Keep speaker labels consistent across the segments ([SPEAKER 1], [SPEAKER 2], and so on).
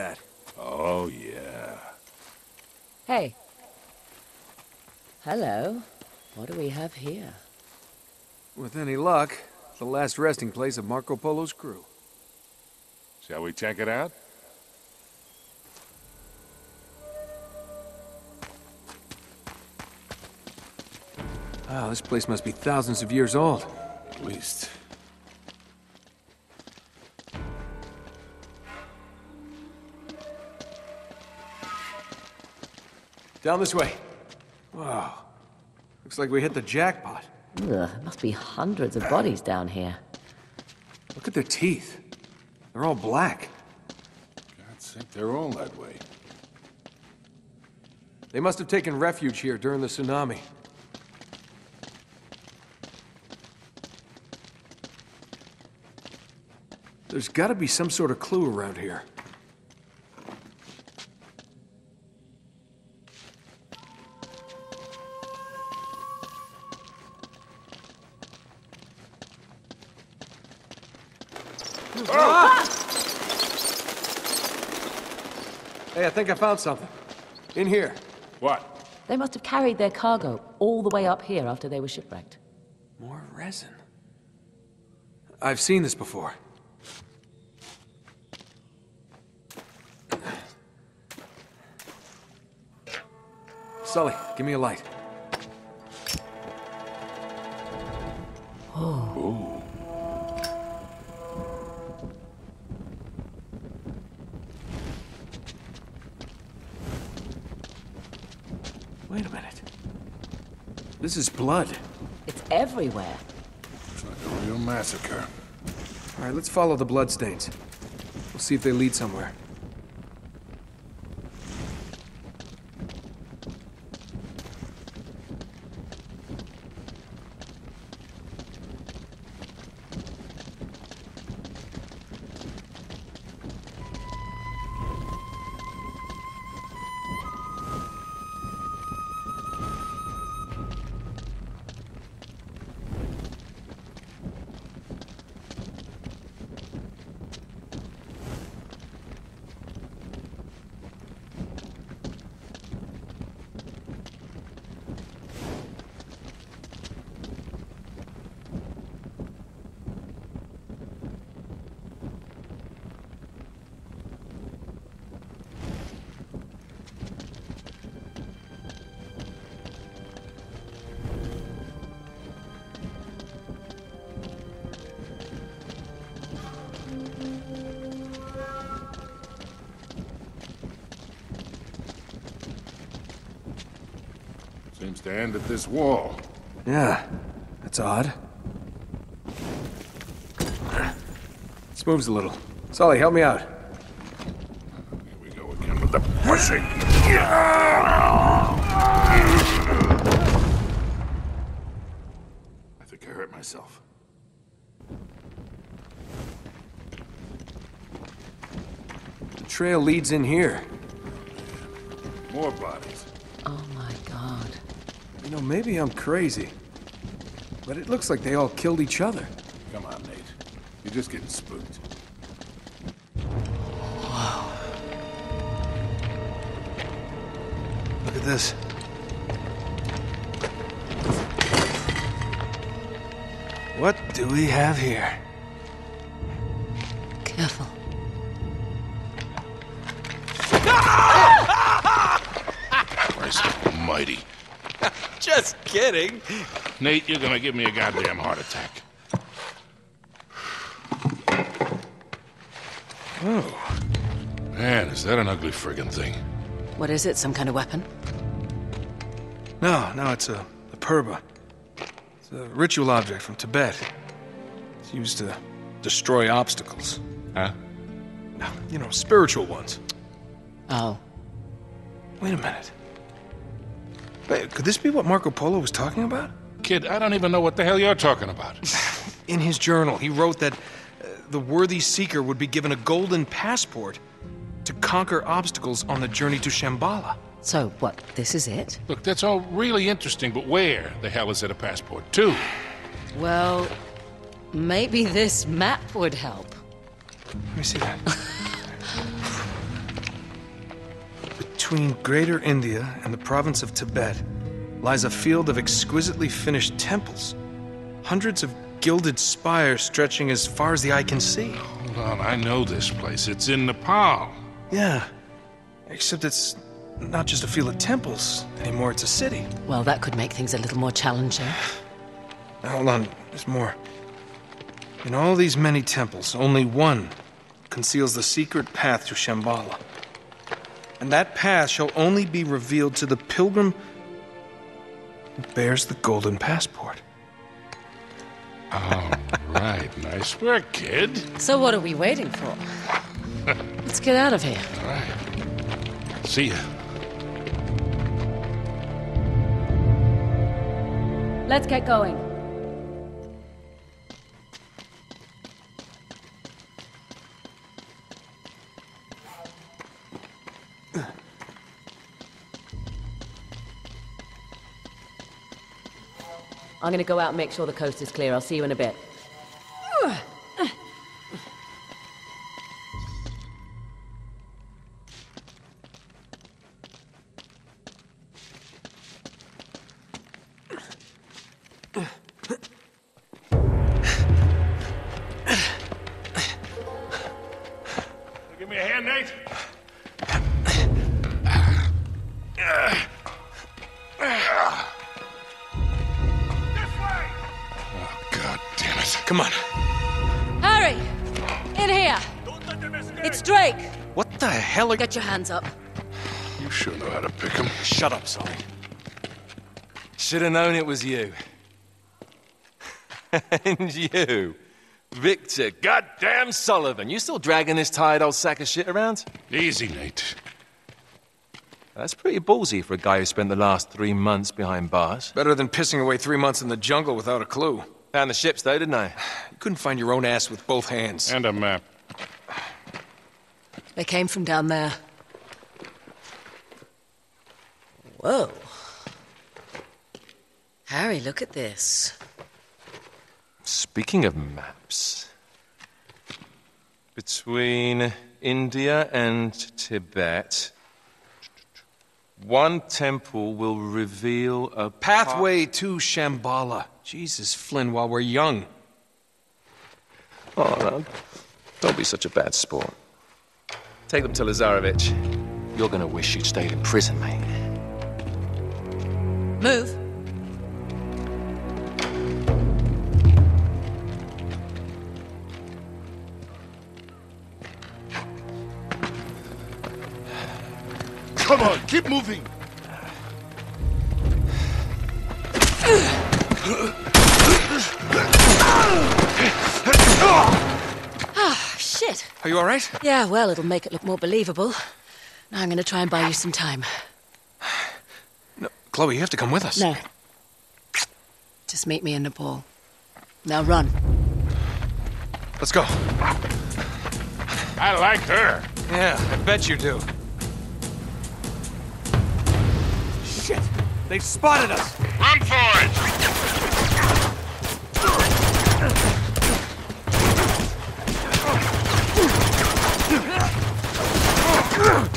[SPEAKER 1] that.
[SPEAKER 2] Oh, yeah.
[SPEAKER 3] Hey. Hello. What do we have here?
[SPEAKER 1] With any luck, the last resting place of Marco Polo's crew.
[SPEAKER 2] Shall we check it out?
[SPEAKER 1] Wow, this place must be thousands of years old.
[SPEAKER 2] At least.
[SPEAKER 1] Down this way. Wow. Looks like we hit the jackpot.
[SPEAKER 3] Ugh, there must be hundreds of bodies down here.
[SPEAKER 1] Look at their teeth. They're all black.
[SPEAKER 2] God's sake, they're all that way.
[SPEAKER 1] They must have taken refuge here during the tsunami. There's gotta be some sort of clue around here. Hey, I think I found something. In here.
[SPEAKER 2] What?
[SPEAKER 3] They must have carried their cargo all the way up here after they were shipwrecked.
[SPEAKER 1] More resin. I've seen this before. Sully, give me a light. Oh.
[SPEAKER 2] Ooh.
[SPEAKER 1] Wait a minute. This is blood.
[SPEAKER 3] It's everywhere.
[SPEAKER 2] Looks like a real massacre.
[SPEAKER 1] All right, let's follow the bloodstains. We'll see if they lead somewhere.
[SPEAKER 2] Seems to end at this wall.
[SPEAKER 1] Yeah, that's odd. This moves a little. Sully, help me out.
[SPEAKER 2] Here we go again with the pushing. I think I hurt myself.
[SPEAKER 1] The trail leads in here.
[SPEAKER 2] More bodies.
[SPEAKER 3] My god.
[SPEAKER 1] You know, maybe I'm crazy. But it looks like they all killed each other.
[SPEAKER 2] Come on, Nate. You're just getting spooked. Wow.
[SPEAKER 1] Look at this. What do we have here?
[SPEAKER 3] Careful.
[SPEAKER 2] Christ almighty.
[SPEAKER 1] Just kidding.
[SPEAKER 2] Nate, you're gonna give me a goddamn heart attack.
[SPEAKER 1] Oh,
[SPEAKER 2] Man, is that an ugly friggin' thing?
[SPEAKER 3] What is it? Some kind of weapon?
[SPEAKER 1] no, no, it's a, a phurba. It's a ritual object from Tibet. It's used to destroy obstacles.
[SPEAKER 2] Huh?
[SPEAKER 1] No, you know, spiritual ones.
[SPEAKER 3] Oh.
[SPEAKER 1] Wait a minute. Wait, could this be what Marco Polo was talking about?
[SPEAKER 2] Kid, I don't even know what the hell you're talking about.
[SPEAKER 1] In his journal, he wrote that uh, the worthy seeker would be given a golden passport to conquer obstacles on the journey to Shambhala.
[SPEAKER 3] So, what, this is it?
[SPEAKER 2] Look, that's all really interesting, but where the hell is it a passport to?
[SPEAKER 3] Well, maybe this map would help.
[SPEAKER 1] Let me see that. between Greater India and the province of Tibet lies a field of exquisitely finished temples. Hundreds of gilded spires stretching as far as the eye can see.
[SPEAKER 2] Hold on, I know this place. It's in Nepal.
[SPEAKER 1] Yeah, except it's not just a field of temples anymore, it's a city.
[SPEAKER 3] Well, that could make things a little more challenging.
[SPEAKER 1] Now, hold on, there's more. In all these many temples, only one conceals the secret path to Shambhala. And that path shall only be revealed to the pilgrim who bears the golden passport.
[SPEAKER 2] All right, nice work, kid.
[SPEAKER 3] So what are we waiting for? Let's get out of here.
[SPEAKER 2] All right. See ya.
[SPEAKER 3] Let's get going. I'm gonna go out and make sure the coast is clear. I'll see you in a bit.
[SPEAKER 1] Hell are
[SPEAKER 3] Get your hands up.
[SPEAKER 2] You sure know how to pick 'em.
[SPEAKER 1] Shut up, Sully.
[SPEAKER 4] Should have known it was you. and you, Victor goddamn Sullivan. You still dragging this tired old sack of shit around?
[SPEAKER 2] Easy, Nate.
[SPEAKER 4] That's pretty ballsy for a guy who spent the last three months behind bars.
[SPEAKER 1] Better than pissing away three months in the jungle without a clue.
[SPEAKER 4] Found the ships though, didn't I?
[SPEAKER 1] You couldn't find your own ass with both hands.
[SPEAKER 2] And a map.
[SPEAKER 3] They came from down there. Whoa. Harry, look at this.
[SPEAKER 4] Speaking of maps, between India and Tibet, one temple will reveal a
[SPEAKER 1] Pathway to Shambhala. Jesus, Flynn, while we're young.
[SPEAKER 4] Oh, no. Don't be such a bad sport. Take them to Lazarević. You're gonna wish you'd stayed in prison, mate.
[SPEAKER 3] Move.
[SPEAKER 2] Come on, keep moving.
[SPEAKER 3] Shit.
[SPEAKER 1] Are you all right?
[SPEAKER 3] Yeah, well, it'll make it look more believable. Now I'm gonna try and buy you some time.
[SPEAKER 1] No, Chloe, you have to come with us.
[SPEAKER 3] No. Just meet me in Nepal. Now run.
[SPEAKER 1] Let's go.
[SPEAKER 2] I like her.
[SPEAKER 1] Yeah, I bet you do.
[SPEAKER 5] Shit! They've spotted us!
[SPEAKER 2] Run for it!
[SPEAKER 5] Thanks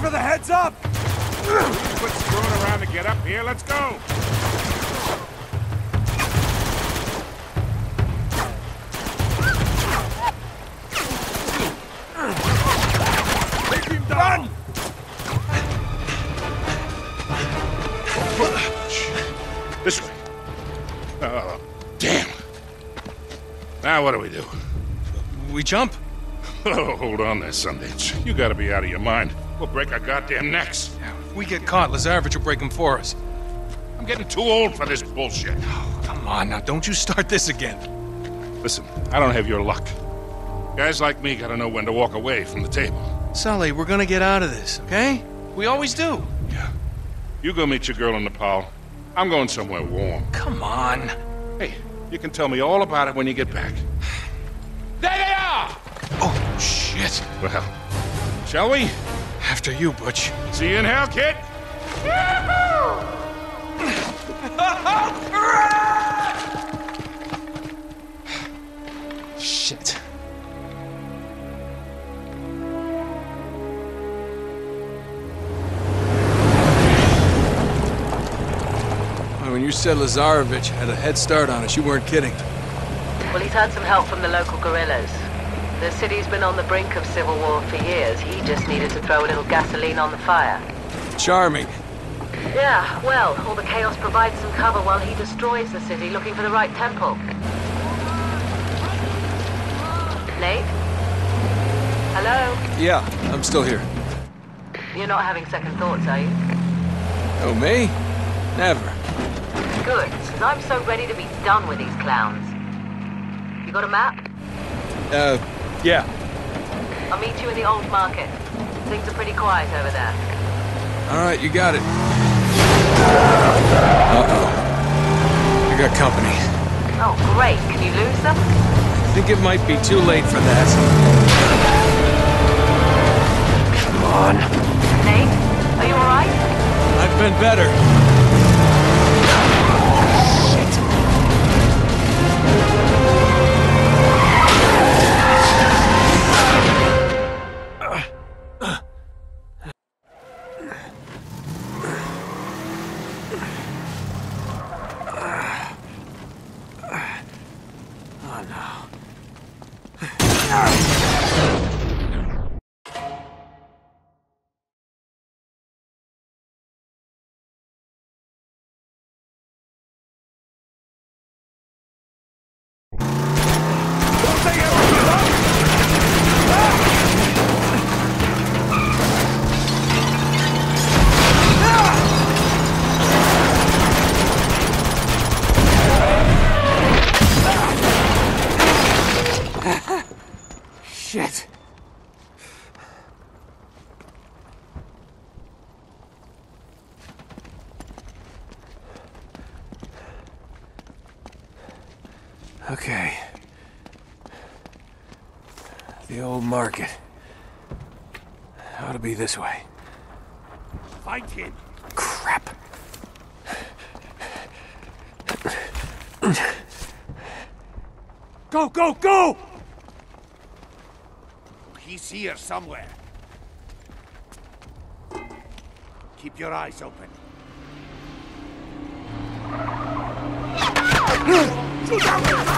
[SPEAKER 5] for the heads up!
[SPEAKER 2] Quit screwing around to get up here. Let's go. Now what do we do?
[SPEAKER 1] We jump?
[SPEAKER 2] Oh, hold on there, Sundance. You gotta be out of your mind. We'll break our goddamn necks.
[SPEAKER 1] If we get caught, Lazarević will break them for us.
[SPEAKER 2] I'm getting too old for this bullshit.
[SPEAKER 1] Oh, come on, now don't you start this again.
[SPEAKER 2] Listen, I don't have your luck. Guys like me gotta know when to walk away from the table.
[SPEAKER 1] Sully, we're gonna get out of this, okay? We always do.
[SPEAKER 2] Yeah. You go meet your girl in Nepal. I'm going somewhere warm.
[SPEAKER 1] Come on.
[SPEAKER 2] Hey, you can tell me all about it when you get back. There they are!
[SPEAKER 1] Oh, shit.
[SPEAKER 2] Well, shall we?
[SPEAKER 1] After you, Butch.
[SPEAKER 2] See you in hell, kid!
[SPEAKER 4] Shit.
[SPEAKER 1] You said Lazarević had a head start on us, you weren't kidding.
[SPEAKER 3] Well, he's had some help from the local guerrillas. The city's been on the brink of civil war for years. He just needed to throw a little gasoline on the fire.
[SPEAKER 1] Charming.
[SPEAKER 3] Yeah, well, all the chaos provides some cover while he destroys the city looking for the right temple. Nate? Hello?
[SPEAKER 1] Yeah, I'm still here.
[SPEAKER 3] You're not having second thoughts, are you?
[SPEAKER 1] Oh, me? Never.
[SPEAKER 3] Good, because I'm so ready to be done with these clowns. You got a map?
[SPEAKER 1] Uh, yeah.
[SPEAKER 3] I'll meet you in the old market. Things are pretty quiet over there.
[SPEAKER 1] All right, you got it. Uh-oh. I got company.
[SPEAKER 3] Oh, great. Can you lose them?
[SPEAKER 1] I think it might be too late for that.
[SPEAKER 4] Come on.
[SPEAKER 3] Nate, are you alright?
[SPEAKER 1] I've been better. Okay. The old market. Ought to be this way.
[SPEAKER 2] Find him.
[SPEAKER 1] Crap.
[SPEAKER 2] Go, go, go! He's here somewhere. Keep your eyes open. Shoot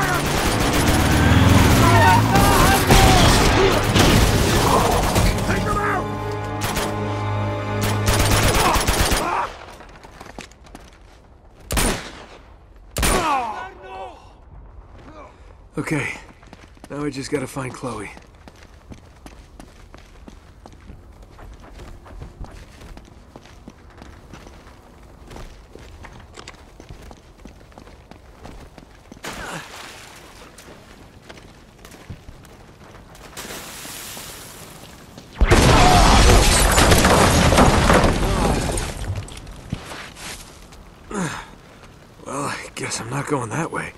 [SPEAKER 1] Okay. Now I just gotta find Chloe. Well, I guess I'm not going that way.